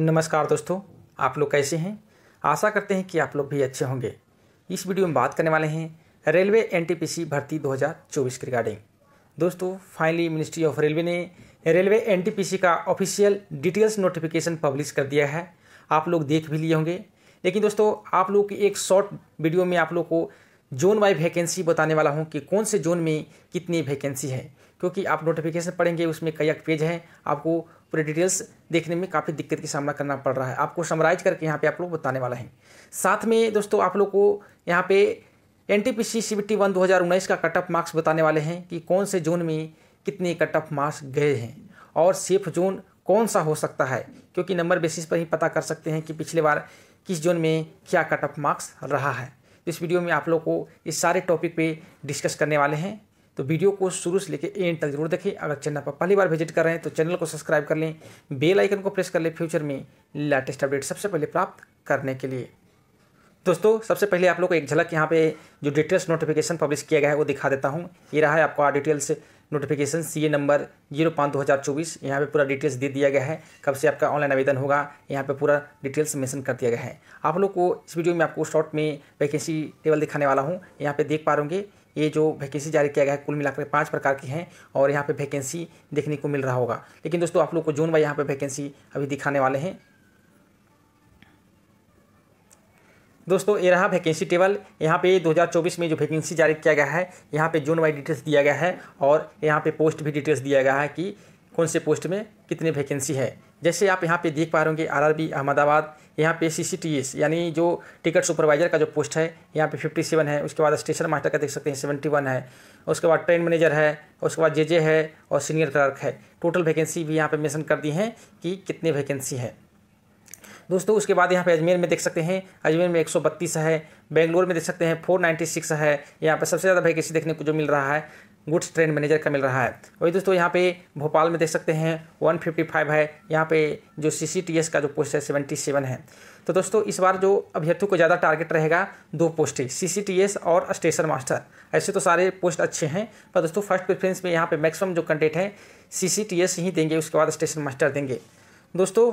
नमस्कार दोस्तों, आप लोग कैसे हैं? आशा करते हैं कि आप लोग भी अच्छे होंगे। इस वीडियो में बात करने वाले हैं रेलवे एनटीपीसी भर्ती 2024 के रिगार्डिंग। दोस्तों, फाइनली मिनिस्ट्री ऑफ़ रेलवे ने रेलवे एनटीपीसी का ऑफिशियल डिटेल्स नोटिफिकेशन पब्लिश कर दिया है। आप लोग देख भी लिए होंगे। लेकिन दोस्तों, आप लोग की एक शॉर्ट वीडियो में आप लोग को जोन वाई वैकेंसी बताने वाला हूँ कि कौन से जोन में कितनी वैकेंसी है। क्योंकि आप नोटिफिकेशन पढ़ेंगे, उसमें कई पेज हैं। आपको पूरे डिटेल्स देखने में काफ़ी दिक्कत का सामना करना पड़ रहा है। आपको समराइज करके यहाँ पे आप लोग बताने वाला है। साथ में दोस्तों, आप लोग को यहाँ पे N T P C C B T one दो हज़ार उन्नीस का कट ऑफ़ मार्क्स बताने वाले हैं कि कौन से जोन में कितने कट ऑफ़ मार्क्स गए हैं और सेफ़ जोन कौन सा हो सकता है, क्योंकि नंबर बेसिस पर ही पता कर सकते हैं कि पिछले बार किस जोन में क्या कट ऑफ़ मार्क्स रहा है। इस वीडियो में आप लोग को इस सारे टॉपिक पे डिस्कस करने वाले हैं। तो वीडियो को शुरू से लेकर एंड तक ज़रूर देखें। अगर चैनल पर पहली बार विज़िट कर रहे हैं तो चैनल को सब्सक्राइब कर लें। बेल आइकन को प्रेस कर लें फ्यूचर में लेटेस्ट अपडेट सबसे पहले प्राप्त करने के लिए। दोस्तों, सबसे पहले आप लोग को एक झलक यहाँ पे जो डिटेल्स नोटिफिकेशन पब्लिश किया गया है, वो दिखा देता हूँ। ये रहा है आपका details notification C A number zero पाँच दो हज़ार चौबीस। यहाँ पर पूरा डिटेल्स दे दिया गया है। कब से आपका ऑनलाइन आवेदन होगा, यहाँ पे पूरा डिटेल्स मेंशन कर दिया गया है। आप लोग को इस वीडियो में आपको शॉर्ट में वैकेंसी टेबल दिखाने वाला हूँ। यहाँ पे देख पा रहे ये जो वैकेंसी जारी किया गया है, कुल मिलाकर पाँच प्रकार की हैं और यहाँ पे वैकेंसी देखने को मिल रहा होगा। लेकिन दोस्तों, आप लोग को जोन वाई यहाँ पे वैकेंसी अभी दिखाने वाले हैं। दोस्तों, ये रहा वैकेंसी टेबल यहाँ पे 2024 में जो वैकेंसी जारी किया गया है, यहाँ पे जून वाई डिटेल्स दिया गया है और यहाँ पे पोस्ट भी डिटेल्स दिया गया है कि कौन से पोस्ट में कितनी वैकेंसी है। जैसे आप यहाँ पे देख पा रहे होंगे आर आर अहमदाबाद, यहाँ पे सी सी टी एस यानी जो टिकट सुपरवाइजर का जो पोस्ट है, यहाँ पे फिफ्टी सेवन है, उसके बाद स्टेशन मास्टर का देख सकते हैं सेवेंटी वन है, उसके बाद ट्रेन मैनेजर है, उसके बाद जे है और सीनियर क्लर्क है। टोटल वैकेंसी भी यहाँ पे मैंसन कर दी है कि कितनी वैकेंसी है। दोस्तों, उसके बाद यहाँ पे अजमेर में देख सकते हैं, अजमेर में 132 है, बेंगलोर में देख सकते हैं 496 है। यहाँ पे सबसे ज़्यादा वैकेंसी देखने को जो मिल रहा है गुड्स ट्रेन मैनेजर का मिल रहा है। वही दोस्तों यहाँ पे भोपाल में देख सकते हैं 155 है। यहाँ पे जो सीसीटीएस का जो पोस्ट है 77 है। तो दोस्तों, इस बार जो अभ्यर्थियों को ज़्यादा टारगेट रहेगा, दो पोस्ट पोस्टें CCTS और स्टेशन मास्टर। ऐसे तो सारे पोस्ट अच्छे हैं, पर दोस्तों, फ़र्स्ट प्रेफरेंस में यहाँ पे मैक्सिमम जो कंटेंट है सी ही देंगे, उसके बाद स्टेशन मास्टर देंगे। दोस्तों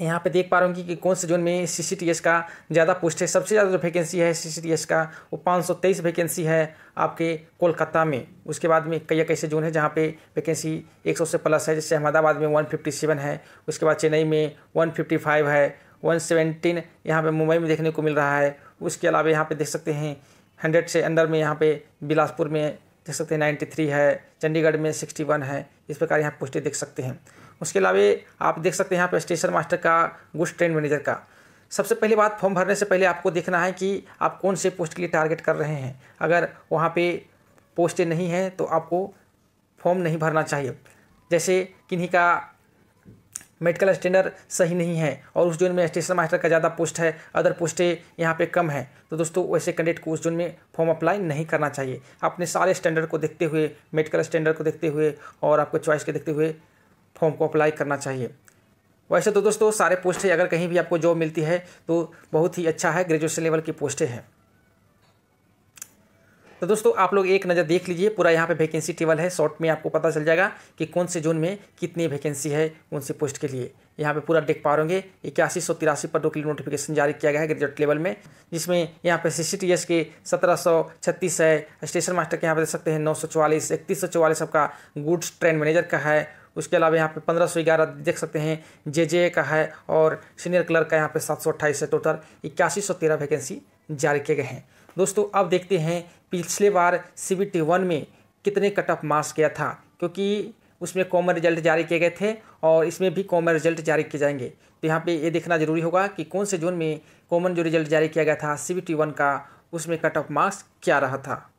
यहाँ पे देख पा रहा हूँ कि कौन से जोन में सी का ज़्यादा पोस्ट है। सबसे ज़्यादा जो वैकेंसी है सी का, वो पाँच सौ तेईस वैकेंसी है आपके कोलकाता में। उसके बाद में कई कैसे जोन है जहाँ पे वैकेंसी एक सौ से प्लस है, जैसे अहमदाबाद में वन फिफ्टी सेवन है, उसके बाद चेन्नई में वन फिफ्टी फाइव है वन सेवेंटीन यहाँ पर मुंबई में देखने को मिल रहा है। उसके अलावा यहाँ पर देख सकते हैं हंड्रेड से अंडर में यहाँ पे बिलासपुर में देख सकते हैं नाइन्टी थ्री है, चंडीगढ़ में सिक्सटी वन है इस प्रकार यहाँ पोस्टें देख सकते हैं। उसके अलावा आप देख सकते हैं यहाँ पर स्टेशन मास्टर का, गुड्स ट्रेन मैनेजर का। सबसे पहली बात, फॉर्म भरने से पहले आपको देखना है कि आप कौन से पोस्ट के लिए टारगेट कर रहे हैं। अगर वहाँ पे पोस्टें नहीं हैं तो आपको फॉर्म नहीं भरना चाहिए। जैसे किन्हीं का मेडिकल स्टैंडर्ड सही नहीं है और उस जोन में स्टेशन मास्टर का ज़्यादा पोस्ट है अदर पोस्टें यहाँ पे कम है। तो दोस्तों, वैसे कैंडिडेट को उस जोन में फॉर्म अप्लाई नहीं करना चाहिए। अपने सारे स्टैंडर्ड को देखते हुए मेडिकल स्टैंडर्ड को देखते हुए और आपको चॉइस के देखते हुए फॉर्म को अप्लाई करना चाहिए। वैसे तो दोस्तों, सारे पोस्टें अगर कहीं भी आपको जॉब मिलती है तो बहुत ही अच्छा है ग्रेजुएशन लेवल की पोस्टें हैं। तो दोस्तों, आप लोग एक नज़र देख लीजिए, पूरा यहाँ पे वैकेंसी टेबल है। शॉर्ट में आपको पता चल जाएगा कि कौन से जोन में कितनी वैकेंसी है कौन से पोस्ट के लिए। यहाँ पे पूरा देख पा रहे इक्यासी सौ तिरासी पदों के लिए नोटिफिकेशन जारी किया गया है ग्रेजुएट लेवल में, जिसमें यहाँ पे सी सी के सत्रह सौ छत्तीस है। स्टेशन मास्टर के यहाँ पे देख सकते हैं, नौ सौ चौवालीस, इकतीस सौ चौवालीस आपका गुड्स ट्रेन मैनेजर का है। उसके अलावा यहाँ पे पंद्रह सौ ग्यारह देख सकते हैं जे जे का है और सीनियर क्लर्क का यहाँ पे सात सौ अट्ठाईस है टोटल इक्यासी सौ तेरह वैकेंसी जारी किए गए हैं। दोस्तों, अब देखते हैं पिछले बार सी बी टी वन में कितने कट ऑफ़ मार्क्स गया था? क्योंकि उसमें कॉमन रिज़ल्ट जारी किए गए थे और इसमें भी कॉमन रिज़ल्ट जारी किए जाएँगे। तो यहाँ पे ये देखना ज़रूरी होगा कि कौन से जोन में कॉमन जो रिज़ल्ट जारी किया गया था सी बी टी वन का, उसमें कट ऑफ़ मार्क्स क्या रहा था?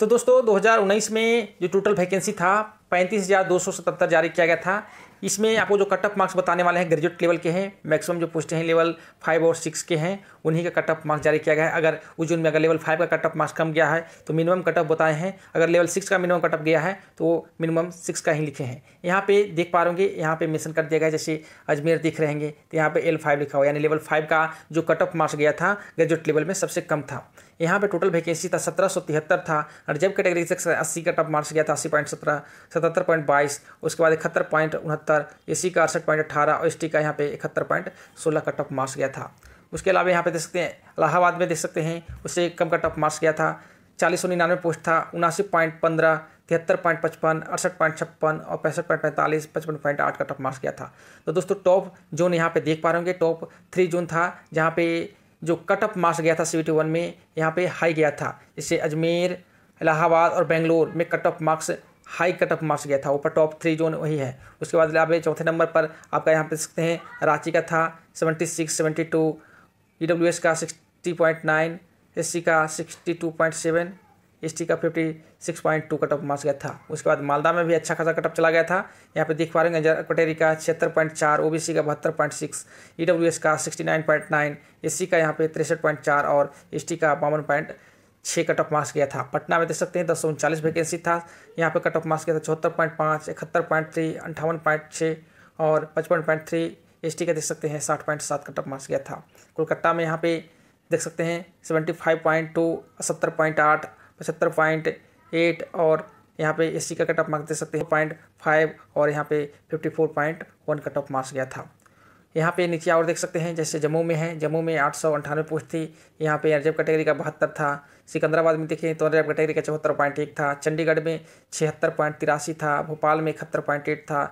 तो दोस्तों 2019 में जो टोटल वैकेंसी था, पैंतीस हज़ार दो सौ सतहत्तर जारी किया गया था। इसमें आपको जो कट ऑफ़ मार्क्स बताने वाले हैं ग्रेजुएट लेवल के हैं मैक्सिमम जो पोस्टें हैं लेवल फाइव और सिक्स के हैं, उन्हीं का कट ऑफ़ मार्क्स जारी किया गया है। अगर उस जून में अगर लेवल फाइव का कट ऑफ़ मार्क्स कम गया है तो मिनिमम कट ऑफ़ बताए हैं। अगर लेवल सिक्स का मिनिमम कट ऑफ़ गया है तो वो मिनिमम सिक्स का ही लिखे हैं। यहाँ पे देख पा रहे यहाँ पे मेंशन कर दिया गया जैसे अजमेर दिख रहेंगे तो यहाँ पे एल फाइव लिखा हुआ यानी लेवल फाइव का जो कट ऑफ़ मार्क्स गया था ग्रेजुएट लेवल में सबसे कम था। यहाँ पे टोटल वैकेंसी था सत्रह सौ तिहत्तर था, और जब कैटेगरी से अस्सी कट ऑफ़ मार्क्स गया था, अस्सी पॉइंट सत्रह, सतहत्तर पॉइंट बाईस, उसके बाद इकहत्तर पॉइंट उनहत्तर चौहत्तर ए का अड़सठ पॉइंट अट्ठारह और एसटी का यहाँ पे इकहत्तर पॉइंट सोलह कट ऑफ़ मार्क्स गया था। उसके अलावा यहाँ पे देख सकते हैं, इलाहाबाद में देख सकते हैं, उससे कम कट ऑफ़ मार्क्स गया था। चालीस सौ निन्यानवे पोस्ट था, उनासी पॉइंट पंद्रह, तिहत्तर पॉइंट पचपन, अड़सठ पॉइंट छप्पन और पैंसठ पॉइंट पैंतालीस, पचपन पॉइंट आठ कट ऑफ़ मार्क्स गया था। तो दोस्तों, टॉप जोन यहाँ पे देख पा रहे होंगे, टॉप थ्री जोन था, जहाँ पे जो कट ऑफ़ मार्क्स गया था सी वन में, यहाँ पे हाई गया था। जैसे अजमेर, इलाहाबाद और बेंगलोर में cut off marks high cut off marks गया था, ऊपर टॉप थ्री जोन वही है। उसके बाद आप चौथे नंबर पर आपका यहाँ पे सकते हैं, रांची का था seventy six seventy two E W S का sixty point nine S C का sixty two point seven S T का fifty six point two cut off marks गया था। उसके बाद मालदा में भी अच्छा खासा कट ऑफ़ चला गया था। यहाँ पे देख पा रहे हैं कटेरी का छिहत्तर पॉइंट चार ओ बी सी का बहत्तर point six E W S का sixty nine point nine S C का यहाँ पे तिरसठ पॉइंट चार और एस टी का बावन पॉइंट छः कट ऑफ़ मार्क्स गया था। पटना में देख सकते हैं, दस सौ उनचालीस वैकेंसी था। यहाँ पे कट ऑफ़ मार्क्स गया था चौहत्तर पॉइंट पाँच, इकहत्तर पॉइंट थ्री, अंठावन पॉइंट छः और पचपन पॉइंट थ्री। एस का देख सकते हैं, साठ पॉइंट सात कट ऑफ़ मार्क्स गया था। कोलकाता में यहाँ पे देख सकते हैं, सेवेंटी फाइव पॉइंट टू, सत्तर पॉइंट आठ, पचहत्तर पॉइंट एट और यहाँ पे एस का कट ऑफ़ मार्क्स देख सकते हैं, पॉइंट फाइव और यहाँ पे fifty four point one cut off marks गया था। यहाँ पे नीचे और देख सकते हैं, जैसे जम्मू में है। जम्मू में आठ सौ अंठानवे पोस्ट थी। यहाँ पे रिज़र्व कैटेगरी का बहत्तर था। सिकंदराबाद में देखें तो रिज़र्व कैटेगरी का चौहत्तर पॉइंट एक था। चंडीगढ़ में छिहत्तर पॉइंट तिरासी था। भोपाल में इकहत्तर पॉइंट एट था।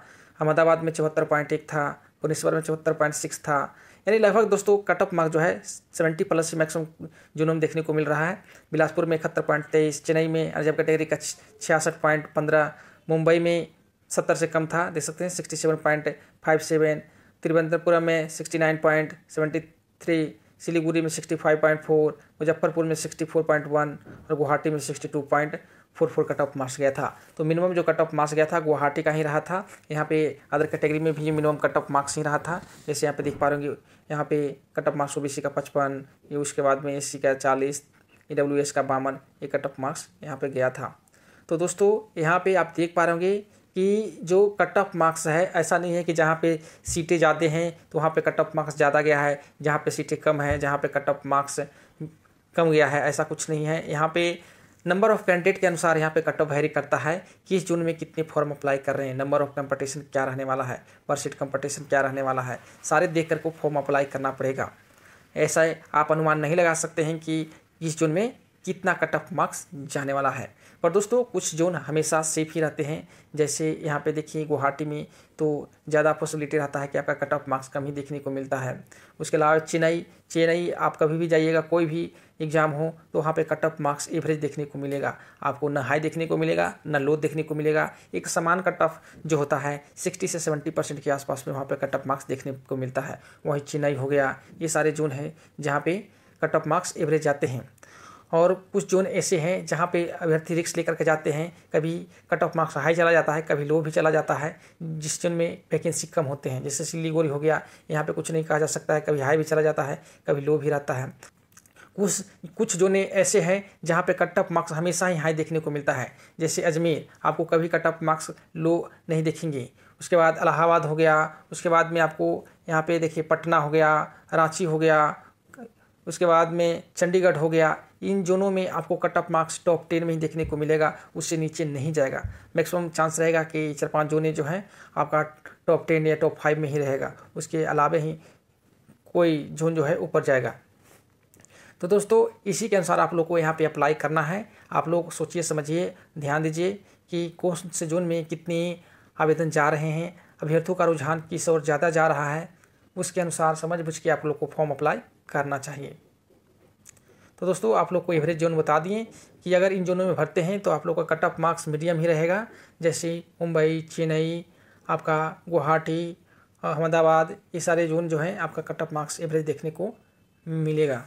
अहमदाबाद में चौहत्तर पॉइंट एक था। भुवनेश्वर में चौहत्तर पॉइंट सिक्स था। यानी लगभग दोस्तों कट ऑफ़ मार्क जो है, सेवेंटी प्लस से मैक्सिमम जुनून देखने को मिल रहा है। बिलासपुर में इकहत्तर पॉइंट तेईस, चेन्नई में रिज़र्व कैटेगरी का छियासठ पॉइंट पंद्रह, मुंबई में सत्तर से कम था। देख सकते हैं, sixty seven point five seven Thiruvananthapuram में sixty nine point seventy three Siliguri में sixty five point four Muzaffarpur में सिक्सटी फोर पॉइंट वन और गुवाहाटी में sixty two point four four cut off marks गया था। तो मिनिमम जो कट ऑफ़ मार्क्स गया था, गुवाहाटी का ही रहा था। यहाँ पे अदर कैटेगरी में भी मिनिमम कट ऑफ़ मार्क्स ही रहा था। जैसे यहाँ पे देख पा रहे होंगे, यहाँ पे कट ऑफ़ मार्क्स ओबीसी का पचपन, ये उसके बाद में एस का चालीस ई डब्ल्यू एस का बावन, ये कट ऑफ़ मार्क्स यहाँ पे गया था। तो दोस्तों, यहाँ पे आप देख पा रहे होंगे कि जो कट ऑफ़ मार्क्स है, ऐसा नहीं है कि जहाँ पे सीटें ज़्यादा हैं तो वहाँ पे कट ऑफ़ मार्क्स ज़्यादा गया है, जहाँ पे सीटें कम है, जहाँ पे कट ऑफ़ मार्क्स कम गया है, ऐसा कुछ नहीं है। यहाँ पे नंबर ऑफ़ कैंडिडेट के अनुसार यहाँ पे कट ऑफ़ वेरी करता है कि इस जून में कितने फॉर्म अप्लाई कर रहे हैं नंबर ऑफ़ कंपटीशन क्या रहने वाला है पर सीट कंपटीशन क्या रहने वाला है, सारे देख कर को फॉर्म अप्लाई करना पड़ेगा। ऐसा आप अनुमान नहीं लगा सकते हैं कि इस जून में कितना कट ऑफ़ मार्क्स जाने वाला है। पर दोस्तों, कुछ जोन हमेशा सेफ़ ही रहते हैं। जैसे यहाँ पे देखिए गुवाहाटी में तो ज़्यादा पॉसिबिलिटी रहता है कि आपका कट ऑफ़ मार्क्स कम ही देखने को मिलता है। उसके अलावा चेन्नई चेन्नई आप कभी भी जाइएगा, कोई भी एग्ज़ाम हो तो वहाँ पे कट ऑफ़ मार्क्स एवरेज देखने को मिलेगा। आपको न हाई देखने को मिलेगा, न लो देखने को मिलेगा। एक समान कट ऑफ़ जो होता है, सिक्सटी से सेवेंटी परसेंट के आसपास में वहाँ पे कट ऑफ़ मार्क्स देखने को मिलता है। वहीं चेन्नई हो गया, ये सारे जोन हैं जहाँ पे कट ऑफ़ मार्क्स एवरेज जाते हैं। और कुछ जोन ऐसे हैं जहाँ पे अभ्यर्थी रिक्स लेकर के जाते हैं। कभी कट ऑफ़ मार्क्स हाई चला जाता है, कभी लो भी चला जाता है, जिस जोन में वैकेंसी कम होते हैं। जैसे सिलीगुड़ी हो गया, यहाँ पे कुछ नहीं कहा जा सकता है, कभी हाई भी चला जाता है, कभी लो भी रहता है। कुछ कुछ जोने ऐसे हैं जहाँ पे कट ऑफ़ मार्क्स हमेशा ही हाई देखने को मिलता है। जैसे अजमेर, आपको कभी कट ऑफ़ मार्क्स लो नहीं देखेंगे। उसके बाद इलाहाबाद हो गया, उसके बाद में आपको यहाँ पे देखिए पटना हो गया, रांची हो गया उसके बाद में चंडीगढ़ हो गया। इन जोनों में आपको cut off marks top ten में ही देखने को मिलेगा। उससे नीचे नहीं जाएगा। मैक्सिमम चांस रहेगा कि चार पाँच जोने जो हैं, आपका टॉप टेन या टॉप फाइव में ही रहेगा। उसके अलावे ही कोई जोन जो है ऊपर जाएगा। तो दोस्तों, इसी के अनुसार आप लोग को यहाँ पे अप्लाई करना है। आप लोग सोचिए, समझिए, ध्यान दीजिए कि कौन से जोन में कितने आवेदन जा रहे हैं। अभ्यर्थियों का रुझान किस ओर ज़्यादा जा रहा है, उसके अनुसार समझ बुझ के आप लोग को फॉर्म अप्लाई करना चाहिए। तो दोस्तों, आप लोग को एवरेज जोन बता दिए कि अगर इन जोनों में भरते हैं तो आप लोग का कट ऑफ़ मार्क्स मीडियम ही रहेगा। जैसे मुंबई, चेन्नई, आपका गुवाहाटी अहमदाबाद, ये सारे जोन जो हैं, आपका कट ऑफ़ मार्क्स एवरेज देखने को मिलेगा।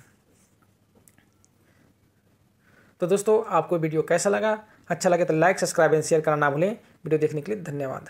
तो दोस्तों, आपको वीडियो कैसा लगा? अच्छा लगे तो लाइक, सब्सक्राइब एंड शेयर करना ना भूलें। वीडियो देखने के लिए धन्यवाद।